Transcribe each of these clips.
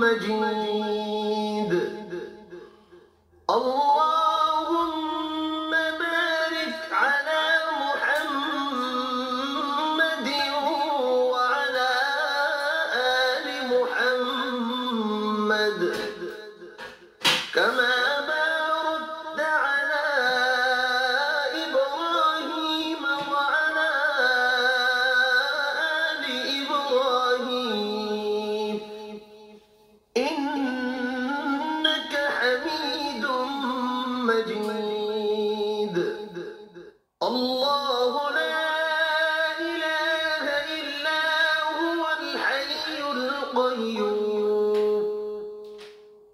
مجيد. اللهم بارك على محمد وعلى آل محمد. كما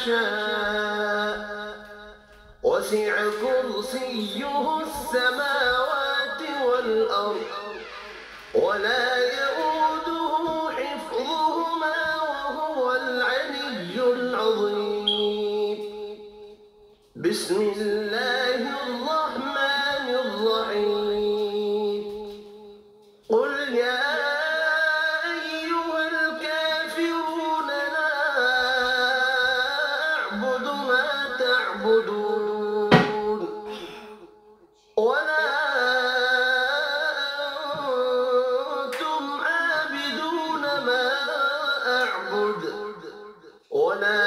بما شاء. وسع كرسيه السماوات والأرض. ولا حفظهما وهو العلي العظيم. بسم الله أعبد ما تعبدون. ولا أنتم عابدون ما أعبد. ولا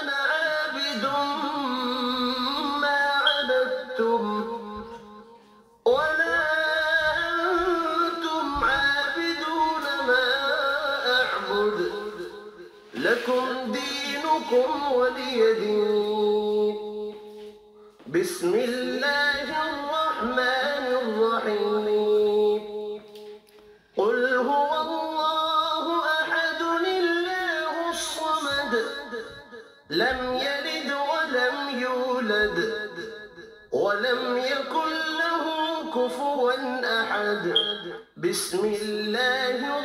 أنا عابد ما عبدتم. ولا أنتم عابدون ما أعبد. لكم دينكم ولي دين بسم الله الرحمن الرحيم. قل هو الله أحد الله الصمد. لم يلد ولم يولد. ولم يكن له كفوا أحد. بسم الله